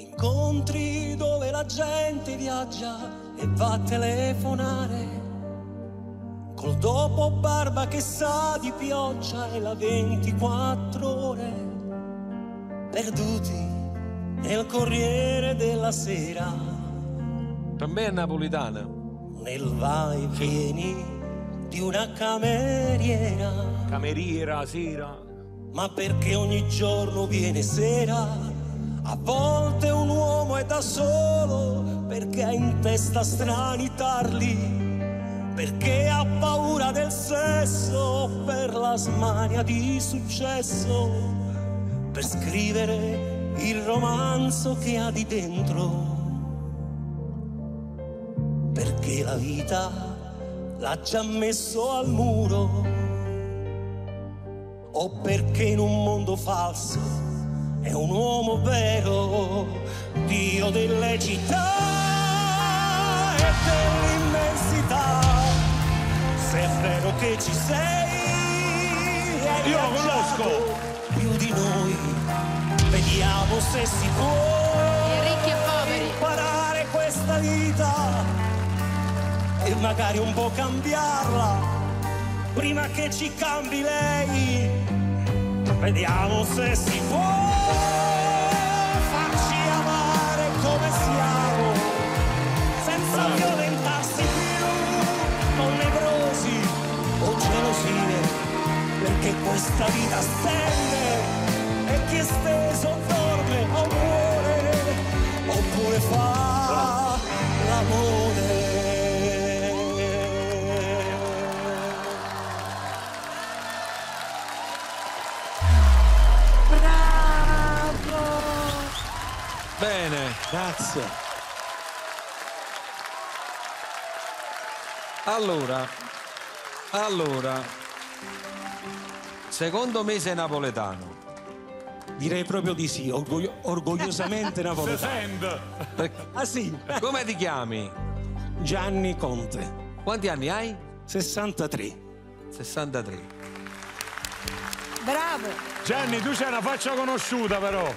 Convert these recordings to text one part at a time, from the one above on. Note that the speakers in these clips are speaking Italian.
Incontri dove la gente viaggia e va a telefonare. Col dopo barba che sa di pioggia e la 24 ore. Perduti nel Corriere della Sera. Per me è napolitana. Nel vai e vieni di una cameriera. Cameriera, sera. Ma perché ogni giorno viene sera? A volte un uomo è da solo perché ha in testa strani tarli. Perché ha paura del sesso per la smania di successo. Per scrivere il romanzo che ha di dentro. Perché la vita l'ha già messo al muro o perché in un mondo falso è un uomo vero, Dio delle città e dell'immensità. Se è vero che ci sei, hai Io lo conosco. più di noi. Vediamo se si può I ricchi e poveri. imparare questa vita e magari un po' cambiarla prima che ci cambi lei. Vediamo se si può Bye. Bene. Grazie. Allora, allora, secondo me sei napoletano. Direi proprio di sì, orgoglio- orgogliosamente napoletano. Perché- Ah sì, Come ti chiami? Gianni Conte, Quanti anni hai? 63. 63. Bravo. Gianni, tu c'hai una faccia conosciuta però.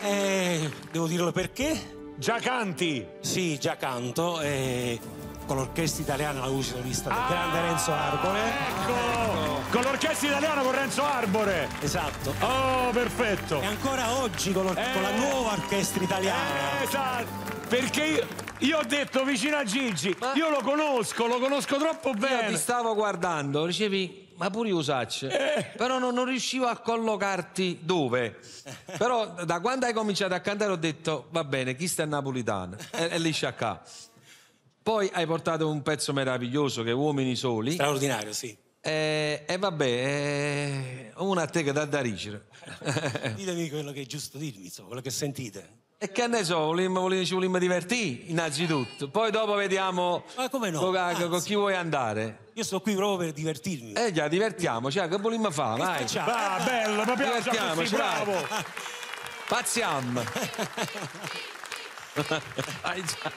Eh, devo dirlo perché? Già canti. Sì, già canto eh, con l'orchestra italiana la luce solista del grande Renzo Arbore. Ecco. Con l'orchestra italiana con Renzo Arbore. Esatto. Oh, perfetto. E ancora oggi con, l'or- con la Eh. nuova orchestra italiana. Eh, esatto. Perché io, io ho detto vicino a Gigi, Ma- io lo conosco, lo conosco troppo Io bene. ti stavo guardando, dicevi, ma pure io sacce. Però non, non riuscivo a collocarti dove. Però da quando hai cominciato a cantare ho detto, va bene, chi sta napolitano? E, e lì sciacca. Poi hai portato un pezzo meraviglioso che è Uomini Soli. Straordinario, sì. E, e vabbè, eh, una a te che dà da ricere. Ditemi quello che è giusto dirmi, insomma, quello che sentite. E che ne so, volimmo, volimmo, ci volimmo divertire innanzitutto. Poi dopo vediamo Ma come no? con, con Anzi. chi vuoi andare. Io sto qui proprio per divertirmi. Eh già, divertiamoci, ah, che volimmo fare? Vai. Ciao. Ah, bello, mi piace vai. bravo. Pazziam. Ai già.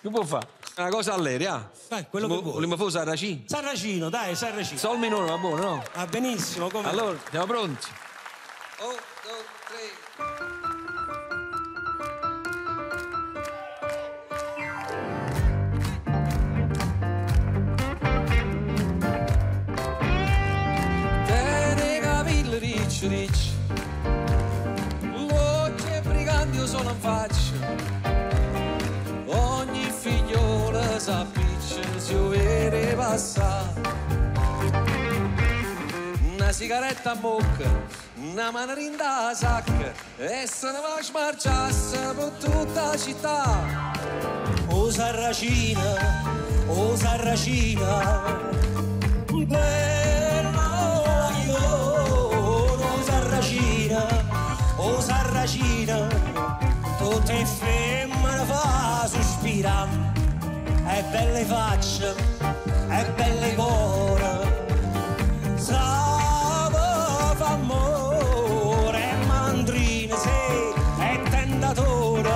Che può fare? Una cosa all'aria. Dai, quello che vuoi. Vogliamo fare Sarracino? Sarracino, dai, Sarracino. Sol minore, va buono, no? Va benissimo, come Allora, siamo pronti? Un, due, tre. Ricci ricci L'occhio è brigante io sono in faccia figliola s'appiccia si vede passare Una sigaretta a bocca Una mandarinda a sacca E se ne va a smarciasse per tutta la città. O Sarracina, o Sarracina, bella belle facce, e belle cuore, fa amore, e mandrina sei, e tentatore,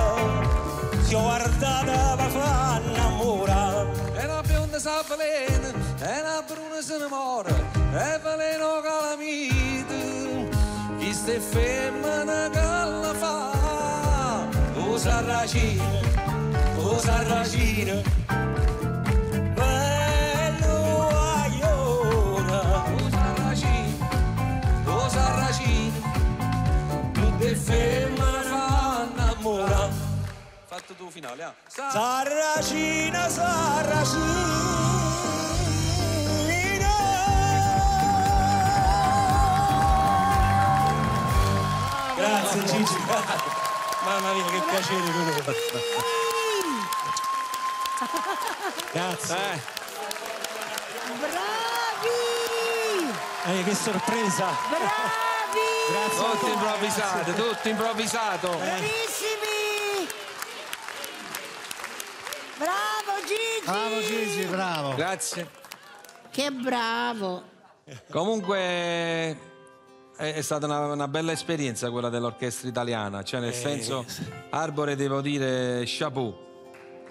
si guardata per fa innamora. E la bionda sa veleno E la bruna se ne muore E veleno calamite. Chi ste femmina che la fa? O sarracino o sarracino finale ah. Sa- Sarracina, Sarracina. Grazie Gigi. Mamma mia, che piacere conoscere. Grazie. eh. Bravi! Eh, che sorpresa. Bravi! Grazie. tutti, improvvisato tutto improvvisato Bravissimi! Bravo Gigi! Bravo grazie Che bravo! Comunque è, è stata una, una bella esperienza quella dell'orchestra italiana, cioè nel senso Arbore devo dire chapeau,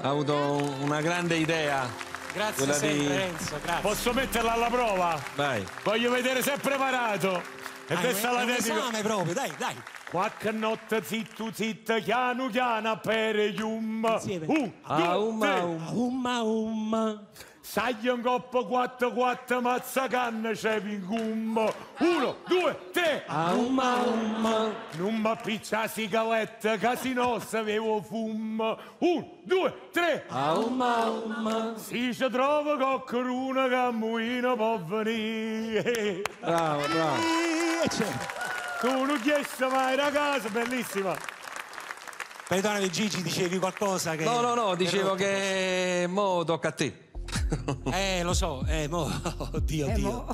ha avuto un- una grande idea. Grazie sempre di... Enzo, grazie. Posso metterla alla prova? Vai. Voglio vedere se è preparato. E Dai, questa è la un dedico. esame proprio, dai, dai. Qualche notte zitto zitto, chiano chiano per yum. Insieme. Un, Ah, due, umma, tre. umma. Umma, umma. Sai un coppo quattro quattro mazzacanne c'è pingum. Uno, due, tre. Ah, umma, umma. Non mi appiccia la sigaretta, che se no sapevo fum. Un, due, tre. Ah, umma, umma. Si ci trova qualcuno che a muino può venire. Bravo, bravo. Tu non chiesto mai la casa, bellissima. Perdonami Gigi, dicevi qualcosa che... No, no, no, dicevo che mo tocca a te. Eh, lo so, eh, mo... Oddio, oddio.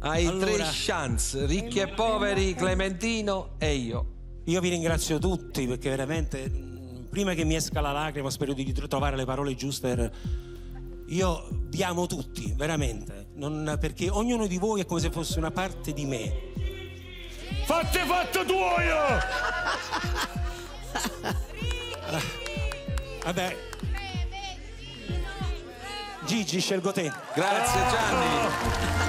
Hai Allora. tre chance, ricchi e poveri, Clementino e io. Io vi ringrazio tutti perché veramente, mh, prima che mi esca la lacrima, spero di tro- trovare le parole giuste. per- Io vi amo tutti, veramente, non- perché ognuno di voi è come se fosse una parte di me. Fate fatto tuoio! Vabbè. Gigi, scelgo te. Grazie Gianni.